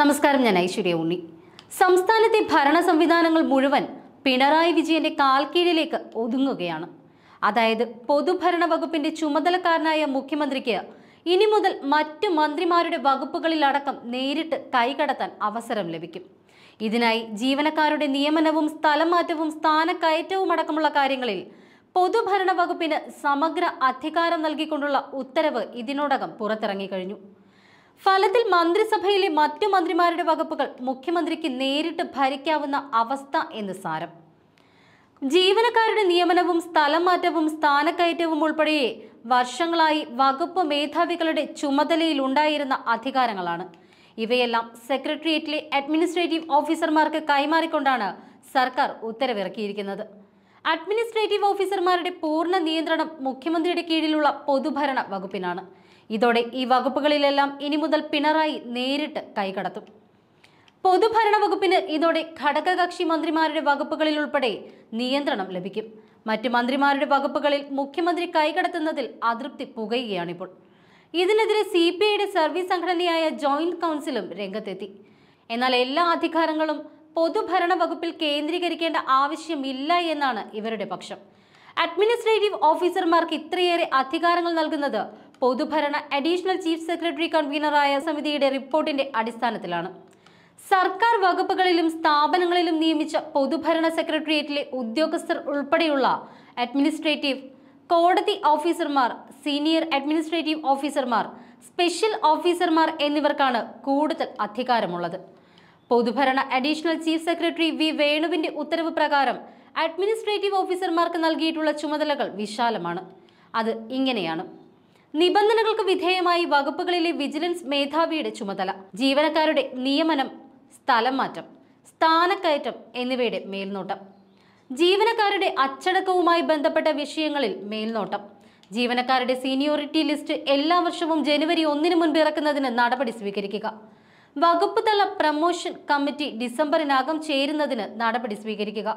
നമസ്കാരം ഞാൻ ഐശ്വര്യ ഉണ്ണി. സംസ്ഥാനത്തെ ഭരണ സംവിധാനങ്ങൾ മുഴുവൻ പിണറായി വിജയന്റെ കാൽക്കീഴിലേക്ക് ഒതുങ്ങുകയാണ്. അതായത് പൊതുഭരണ വകുപ്പിന്റെ ചുമതലക്കാരനായ മുഖ്യമന്ത്രിക്ക് ഇനി മുതൽ മറ്റു മന്ത്രിമാരുടെ വകുപ്പുകളിലടക്കം നേരിട്ട് കൈകടത്താൻ അവസരം ലഭിക്കും. ഇതിനായി ജീവനക്കാരുടെ നിയമനവും സ്ഥലമാറ്റവും സ്ഥാനക്കയറ്റവും അടക്കമുള്ള കാര്യങ്ങളിൽ പൊതുഭരണ വകുപ്പിന് സമഗ്ര അധികാരം നൽകിക്കൊണ്ടുള്ള ഉത്തരവ് ഇതിനോടകം പുറത്തിറങ്ങിക്കഴിഞ്ഞു. ഫലത്തിൽ മന്ത്രിസഭയിലെ മറ്റു മന്ത്രിമാരുടെ വകുപ്പുകൾ മുഖ്യമന്ത്രിക്ക് നേരിട്ട് ഭരിക്കാവുന്ന അവസ്ഥ എന്ന് സാരം. ജീവനക്കാരുടെ നിയമനവും സ്ഥലം മാറ്റവും സ്ഥാനക്കയറ്റവും ഉൾപ്പെടെ വർഷങ്ങളായി വകുപ്പ് മേധാവികളുടെ ചുമതലയിൽ ഉണ്ടായിരുന്ന അധികാരങ്ങളാണ്. ഇവയെല്ലാം സെക്രട്ടേറിയറ്റിലെ അഡ്മിനിസ്ട്രേറ്റീവ് ഓഫീസർമാർക്ക് കൈമാറിക്കൊണ്ടാണ് സർക്കാർ ഉത്തരവിറക്കിയിരിക്കുന്നത്. അഡ്മിനിസ്ട്രേറ്റീവ് ഓഫീസർമാരുടെ പൂർണ നിയന്ത്രണം മുഖ്യമന്ത്രിയുടെ കീഴിലുള്ള പൊതുഭരണ വകുപ്പിനാണ്. ഇതോടെ ഈ വകുപ്പുകളിലെല്ലാം ഇനി മുതൽ പിണറായി നേരിട്ട് കൈകടത്തും. പൊതുഭരണ വകുപ്പിന് ഇതോടെ ഘടകകക്ഷി മന്ത്രിമാരുടെ വകുപ്പുകളിൽ ഉൾപ്പെടെ നിയന്ത്രണം ലഭിക്കും. മറ്റ് മന്ത്രിമാരുടെ വകുപ്പുകളിൽ മുഖ്യമന്ത്രി കൈകടത്തുന്നതിൽ അതൃപ്തി പുകയുകയാണിപ്പോൾ. ഇതിനെതിരെ സി പി ഐയുടെ സർവീസ് സംഘടനയായ ജോയിന്റ് കൗൺസിലും രംഗത്തെത്തി. എന്നാൽ എല്ലാ അധികാരങ്ങളും പൊതുഭരണ വകുപ്പിൽ കേന്ദ്രീകരിക്കേണ്ട ആവശ്യമില്ല എന്നാണ് ഇവരുടെ പക്ഷം. അഡ്മിനിസ്ട്രേറ്റീവ് ഓഫീസർമാർക്ക് ഇത്രയേറെ അധികാരങ്ങൾ നൽകുന്നത് പൊതുഭരണ അഡീഷണൽ ചീഫ് സെക്രട്ടറി കൺവീനറായ സമിതിയുടെ റിപ്പോർട്ടിന്റെ അടിസ്ഥാനത്തിലാണ്. സർക്കാർ വകുപ്പുകളിലും സ്ഥാപനങ്ങളിലും നിയമിച്ച പൊതുഭരണ സെക്രട്ടേറിയറ്റിലെ ഉദ്യോഗസ്ഥർ ഉൾപ്പെടെയുള്ള അഡ്മിനിസ്ട്രേറ്റീവ് കോടതി ഓഫീസർമാർ സീനിയർ അഡ്മിനിസ്ട്രേറ്റീവ് ഓഫീസർമാർ സ്പെഷ്യൽ ഓഫീസർമാർ എന്നിവർക്കാണ് കൂടുതൽ അധികാരമുള്ളത്. പൊതുഭരണ അഡീഷണൽ ചീഫ് സെക്രട്ടറി വി. വേണുവിന്റെ ഉത്തരവ് പ്രകാരം അഡ്മിനിസ്ട്രേറ്റീവ് ഓഫീസർമാർക്ക് നൽകിയിട്ടുള്ള ചുമതലകൾ വിശാലമാണ്. അത് ഇങ്ങനെയാണ്. നിബന്ധനകൾക്ക് വിധേയമായി വകുപ്പുകളിലെ വിജിലൻസ് മേധാവിയുടെ ചുമതല ജീവനക്കാരുടെ നിയമനം സ്ഥലം മാറ്റം സ്ഥാനക്കയറ്റം എന്നിവയുടെ മേൽനോട്ടം ജീവനക്കാരുടെ അച്ചടക്കവുമായി ബന്ധപ്പെട്ട വിഷയങ്ങളിൽ മേൽനോട്ടം ജീവനക്കാരുടെ സീനിയോറിറ്റി ലിസ്റ്റ് എല്ലാ വർഷവും ജനുവരി ഒന്നിന് മുൻപ് ഇറക്കുന്നതിന് നടപടി സ്വീകരിക്കുക വകുപ്പ് തല പ്രമോഷൻ കമ്മിറ്റി ഡിസംബറിനകം ചേരുന്നതിന് നടപടി സ്വീകരിക്കുക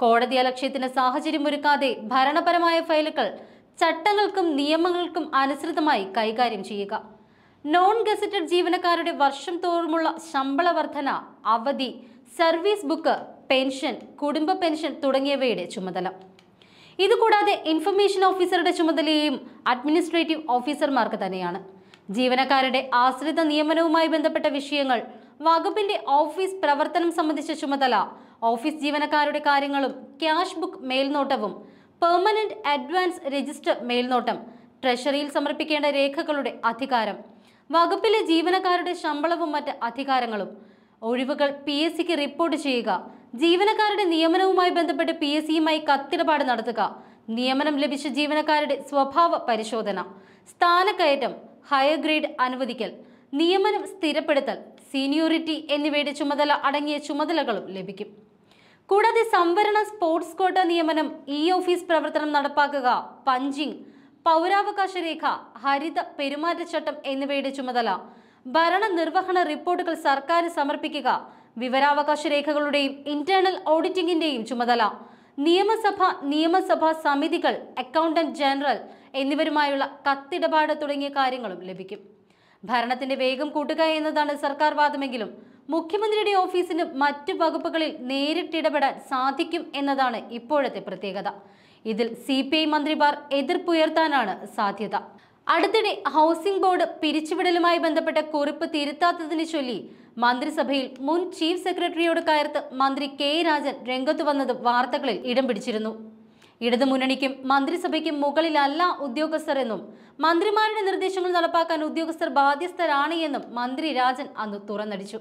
കോടതി അലക്ഷ്യത്തിന് സാഹചര്യമൊരുക്കാതെ ഭരണപരമായ ഫയലുകൾ ചട്ടങ്ങൾക്കും നിയമങ്ങൾക്കും അനുസൃതമായി കൈകാര്യം ചെയ്യുക. നോൺ ഗസറ്റഡ് ജീവനക്കാരുടെ വർഷം തോറുമുള്ള ശമ്പള വർധന അവധി സർവീസ് ബുക്ക് പെൻഷൻ കുടുംബ പെൻഷൻ തുടങ്ങിയവയുടെ ചുമതല. ഇതുകൂടാതെ ഇൻഫർമേഷൻ ഓഫീസറുടെ ചുമതലയും അഡ്മിനിസ്ട്രേറ്റീവ് ഓഫീസർമാർക്ക് തന്നെയാണ്. ജീവനക്കാരുടെ ആശ്രിത നിയമനവുമായി ബന്ധപ്പെട്ട വിഷയങ്ങൾ വകുപ്പിന്റെ ഓഫീസ് പ്രവർത്തനം സംബന്ധിച്ച ചുമതല ഓഫീസ് ജീവനക്കാരുടെ കാര്യങ്ങളും ക്യാഷ് ബുക്ക് മേൽനോട്ടവും പെർമനന്റ് അഡ്വാൻസ് രജിസ്റ്റർ മേൽനോട്ടം ട്രഷറിയിൽ സമർപ്പിക്കേണ്ട രേഖകളുടെ അധികാരം വകുപ്പിലെ ജീവനക്കാരുടെ ശമ്പളവും മറ്റ് അധികാരങ്ങളും ഒഴിവുകൾ പി എസ് സിക്ക് റിപ്പോർട്ട് ചെയ്യുക ജീവനക്കാരുടെ നിയമനവുമായി ബന്ധപ്പെട്ട് പി എസ് സിയുമായി കത്തിടപാട് നടത്തുക നിയമനം ലഭിച്ച ജീവനക്കാരുടെ സ്വഭാവ പരിശോധന സ്ഥാനക്കയറ്റം ഹയർ ഗ്രേഡ് അനുവദിക്കൽ നിയമനം സ്ഥിരപ്പെടുത്തൽ സീനിയോറിറ്റി എന്നിവയുടെ ചുമതല അടങ്ങിയ ചുമതലകളും ലഭിക്കും. കൂടാതെ സംവരണ സ്പോർട്സ് കോട്ട നിയമനം ഇ ഓഫീസ് പ്രവർത്തനം നടപ്പാക്കുക പഞ്ചിങ് പൗരാവകാശ രേഖ ഹരിത പെരുമാറ്റച്ചട്ടം എന്നിവയുടെ ചുമതല ഭരണ നിർവഹണ റിപ്പോർട്ടുകൾ സർക്കാർ സമർപ്പിക്കുക വിവരാവകാശ രേഖകളുടെയും ഇന്റേണൽ ഓഡിറ്റിംഗിന്റെയും ചുമതല നിയമസഭ നിയമസഭാ സമിതികൾ അക്കൗണ്ടന്റ് ജനറൽ എന്നിവരുമായുള്ള കത്തിടപാട് തുടങ്ങിയ കാര്യങ്ങളും ലഭിക്കും. ഭരണത്തിന്റെ വേഗം കൂട്ടുക എന്നതാണ് സർക്കാർ വാദമെങ്കിലും മുഖ്യമന്ത്രിയുടെ ഓഫീസിന് മറ്റു വകുപ്പുകളിൽ നേരിട്ടിടപെടാൻ സാധിക്കും എന്നതാണ് ഇപ്പോഴത്തെ പ്രത്യേകത. ഇതിൽ സി പി ഐ മന്ത്രിമാർ എതിർപ്പുയർത്താനാണ് സാധ്യത. അടുത്തിടെ ഹൗസിംഗ് ബോർഡ് പിരിച്ചുവിടലുമായി ബന്ധപ്പെട്ട കുറിപ്പ് തിരുത്താത്തതിനെ ചൊല്ലി മന്ത്രിസഭയിൽ മുൻ ചീഫ് സെക്രട്ടറിയോട് കയർത്ത് മന്ത്രി കെ രാജൻ രംഗത്തു വന്നത് വാർത്തകളിൽ ഇടം പിടിച്ചിരുന്നു. ഇടതുമുന്നണിക്കും മന്ത്രിസഭയ്ക്കും മുകളിലല്ല ഉദ്യോഗസ്ഥർ എന്നും മന്ത്രിമാരുടെ നിർദ്ദേശങ്ങൾ നടപ്പാക്കാൻ ഉദ്യോഗസ്ഥർ ബാധ്യസ്ഥരാണ് എന്നും മന്ത്രി രാജൻ അന്ന് തുറന്നടിച്ചു.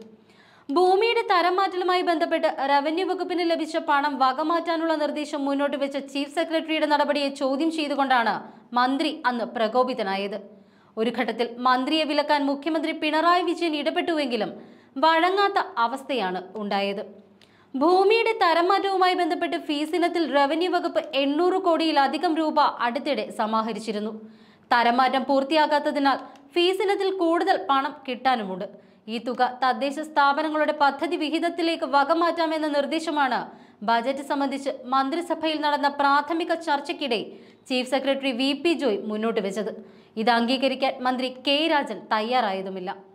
ഭൂമിയുടെ തരം മാറ്റലുമായി ബന്ധപ്പെട്ട് റവന്യൂ വകുപ്പിന് ലഭിച്ച പണം വകമാറ്റാനുള്ള നിർദ്ദേശം മുന്നോട്ട് വെച്ച ചീഫ് സെക്രട്ടറിയുടെ നടപടിയെ ചോദ്യം ചെയ്തുകൊണ്ടാണ് മന്ത്രി അന്ന് പ്രകോപിതനായത്. ഒരു ഘട്ടത്തിൽ മന്ത്രിയെ വിലക്കാൻ മുഖ്യമന്ത്രി പിണറായി വിജയൻ ഇടപെട്ടുവെങ്കിലും വഴങ്ങാത്ത അവസ്ഥയാണ് ഉണ്ടായത്. ഭൂമിയുടെ തരംമാറ്റവുമായി ബന്ധപ്പെട്ട് ഫീസിനത്തിൽ റവന്യൂ വകുപ്പ് എണ്ണൂറ് കോടിയിലധികം രൂപ അടുത്തിടെ സമാഹരിച്ചിരുന്നു. തരംമാറ്റം പൂർത്തിയാകാത്തതിനാൽ ഫീസ് ഇനത്തിൽ കൂടുതൽ പണം കിട്ടാനുമുണ്ട്. ഈ തുക തദ്ദേശ സ്ഥാപനങ്ങളുടെ പദ്ധതി വിഹിതത്തിലേക്ക് വകമാറ്റാമെന്ന നിർദ്ദേശമാണ് ബജറ്റ് സംബന്ധിച്ച് മന്ത്രിസഭയിൽ നടന്ന പ്രാഥമിക ചർച്ചയ്ക്കിടെ chief secretary V P Joy മുന്നോട്ട് വെച്ചത്. ഇത് അംഗീകരിക്കാൻ മന്ത്രി കെ രാജൻ തയ്യാറായതുമില്ല.